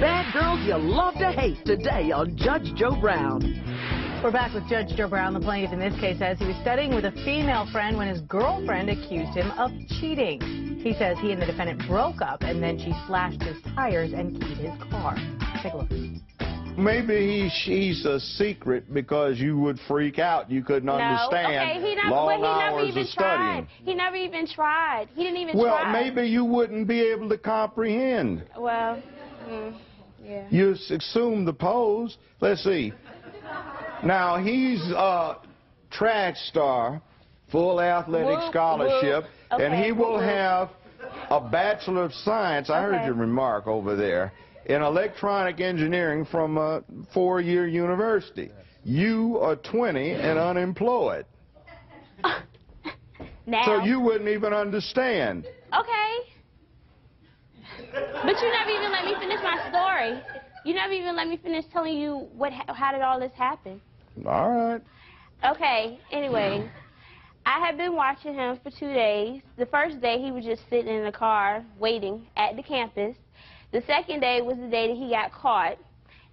Bad girls you love to hate today on Judge Joe Brown. We're back with Judge Joe Brown. The plaintiff in this case says he was studying with a female friend when his girlfriend accused him of cheating. He says he and the defendant broke up and then she slashed his tires and keyed his car. Take a look. Maybe he, she's a secret because you would freak out. You couldn't No, understand okay, he never, long well, he never hours even of studying. tried. He never even tried. He didn't even Well, try. maybe you wouldn't be able to comprehend. Well, mm, yeah. You assume the pose. Let's see. Now, he's a track star, full athletic Whoop, scholarship, whoop. and he will whoop, have a Bachelor of Science. I heard Okay. your remark over there. In electronic engineering from a four-year university. You are 20 and unemployed. Now. So you wouldn't even understand. Okay. But you never even let me finish my story. You never even let me finish telling you what, how did all this happen. All right. Okay, anyway, I had been watching him for two days. The first day, he was just sitting in the car waiting at the campus. The second day was the day that he got caught.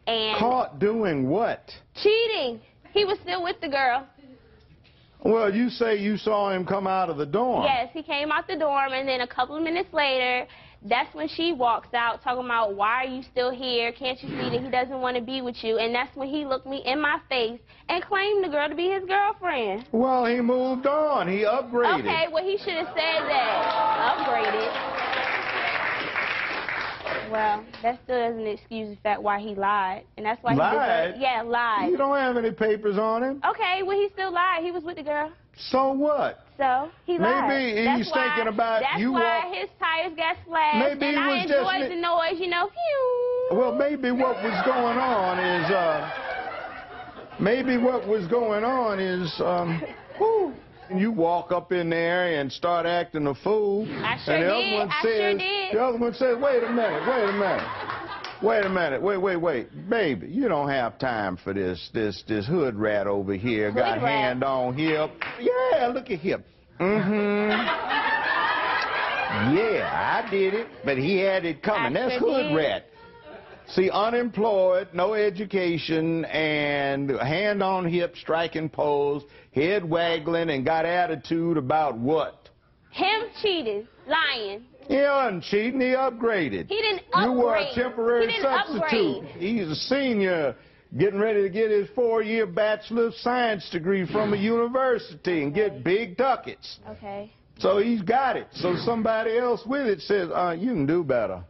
And Caught doing what? cheating. He was still with the girl. Well, you say you saw him come out of the dorm. Yes, he came out the dorm, and then a couple of minutes later, that's when she walks out talking about, why are you still here? Can't you see that he doesn't want to be with you? And that's when he looked me in my face and claimed the girl to be his girlfriend. Well, he moved on. He upgraded. Okay, well, he should have said that. Upgraded. Well, that still doesn't excuse the fact why he lied. And that's why he Lied? Yeah, lied. You don't have any papers on him. Okay, well, he still lied. He was with the girl. So what? So he lied. Maybe that's he's why, thinking about that's you why walk- his tires got slashed. Maybe and he I enjoyed the noise, you know. Phew. Well, maybe what was going on is, uh, maybe what was going on is, um, whew, you walk up in there and start acting a fool. I sure and the other did. one I says, sure did. The other one says, wait a minute, wait a minute. Wait a minute, wait, wait, wait. Baby, you don't have time for this, this, this hood rat over here. Hood got rat? hand on hip. Yeah, look at him. Mm-hmm. Yeah, I did it, but he had it coming. That's hood rat. See, unemployed, no education, and hand on hip striking pose, head waggling, and got attitude about what? Him cheating, lying. He wasn't cheating, he upgraded. He didn't upgrade. You were a temporary He substitute. upgrade. He's a senior, getting ready to get his four-year Bachelor of Science degree from a university and get big ducats. Okay. So he's got it. So somebody else with it says, uh, you can do better.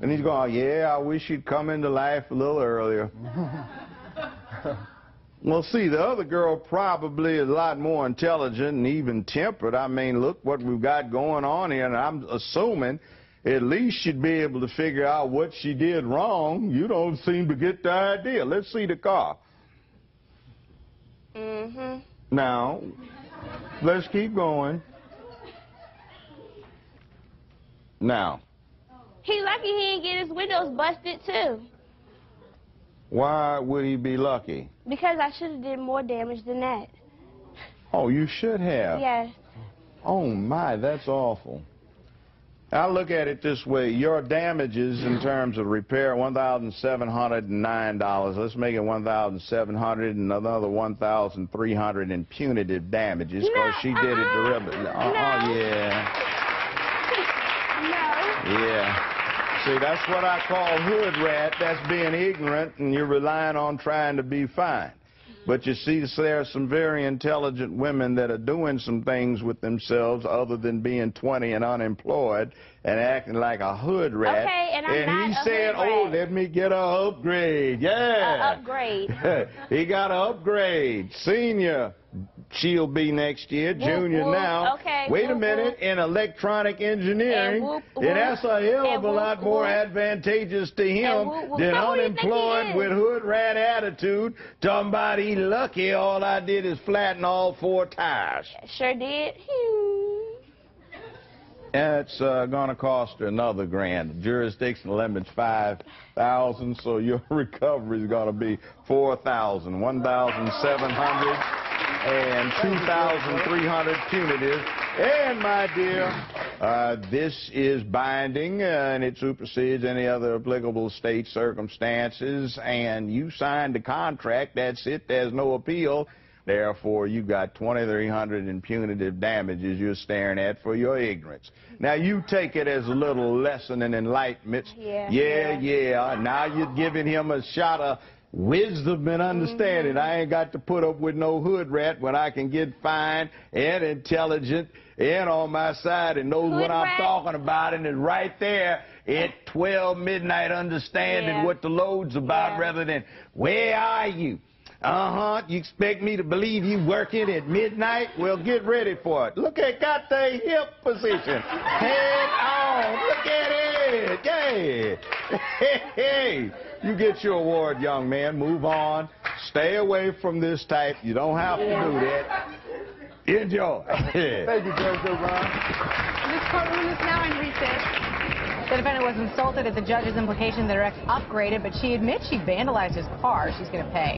And he's going, yeah, I wish you'd come into life a little earlier. well, see, the other girl probably is a lot more intelligent and even tempered. I mean, look what we've got going on here, and I'm assuming at least she'd be able to figure out what she did wrong. You don't seem to get the idea. Let's see the car. Mm-hmm. Now, let's keep going. Now, He lucky he didn't get his windows busted, too. Why would he be lucky? Because I should have did more damage than that. Oh, you should have. Yes. Oh, my, that's awful. I look at it this way. Your damages in terms of repair, $1,709. Let's make it 1,700 and another 1,300 in punitive damages because No, she did it uh-uh. deliberately. Uh-uh, No. yeah. No. Yeah. See, that's what I call hood rat. That's being ignorant, and you're relying on trying to be fine. But you see, there are some very intelligent women that are doing some things with themselves other than being 20 and unemployed and acting like a hood rat. Okay, and I'm and not he said, "Oh, let me get a upgrade." Yeah. A upgrade. he got an upgrade. Senior, she'll be next year, whoop, junior whoop. now. Okay. Wait whoop, a minute, in electronic engineering, and that's a hell of a lot more advantageous to him than unemployed with hood rat attitude. Talking about he lucky, all I did is flatten all four tires. Sure did. It's uh, going to cost her another grand. Jurisdiction limit's 5000 so your recovery's going to be four thousand, one thousand seven hundred and two thousand three hundred punitive. And my dear, Uh, this is binding uh, and it supersedes any other applicable state circumstances. And you signed the contract. That's it. There's no appeal. Therefore, you've got 2,300 in punitive damages you're staring at for your ignorance. Now, you take it as a little lesson in enlightenment. Yeah. Yeah, yeah. Now you're giving him a shot of wisdom and understanding. I ain't got to put up with no hood rat when I can get fine and intelligent and on my side and knows Hood what I'm talking about and is right there at 12 midnight understanding Yeah. what the load's about Yeah. rather than where are you? Uh-huh. You expect me to believe you working at midnight? Well, get ready for it. Look at got the hip position. Head on. Look at it. Yeah. Hey, hey. You get your award, young man. Move on. Stay away from this type. You don't have to do that. Enjoy. Thank you, Judge Joe Brown. This courtroom is now in recess. The defendant was insulted at the judge's implication that her ex upgraded, but she admits she vandalized his car. She's going to pay.